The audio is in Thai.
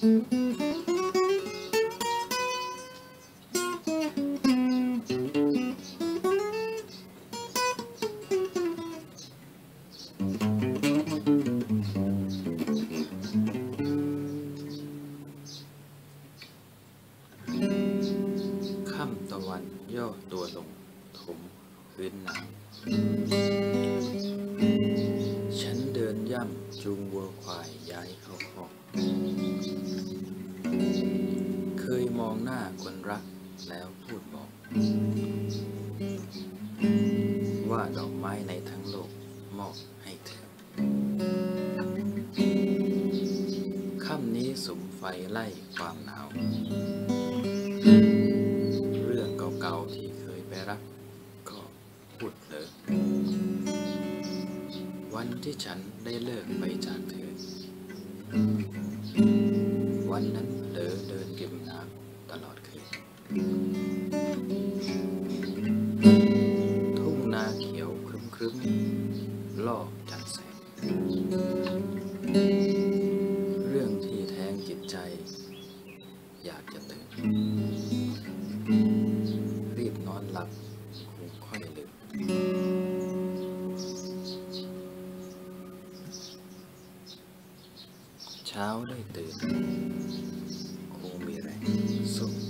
ค่ำตะวันย่อตัวลงถมพื้นน้ำายย้ายเข้าคอกเคยมองหน้าคนรักแล้วพูดบอก ว่าดอกไม้ในทั้งโลกมอบให้เธอค่ำนี้สุมไฟไล่ความหนาว เรื่องเก่าๆที่เคยไปรักก็พูดเลอวันที่ฉันได้เลิกไป วันนั้นเผลอเดินริมน้ำตลอดคืน ทุ่งนาเขียวครึ้มครึ้มๆล่อจันแสง เรื่องที่แทงจิตใจ อยากจะตื่น รีบนอนหลับคงค่อยลืม เช้าได้ตื่นคงมีแรงสู้ต่อไป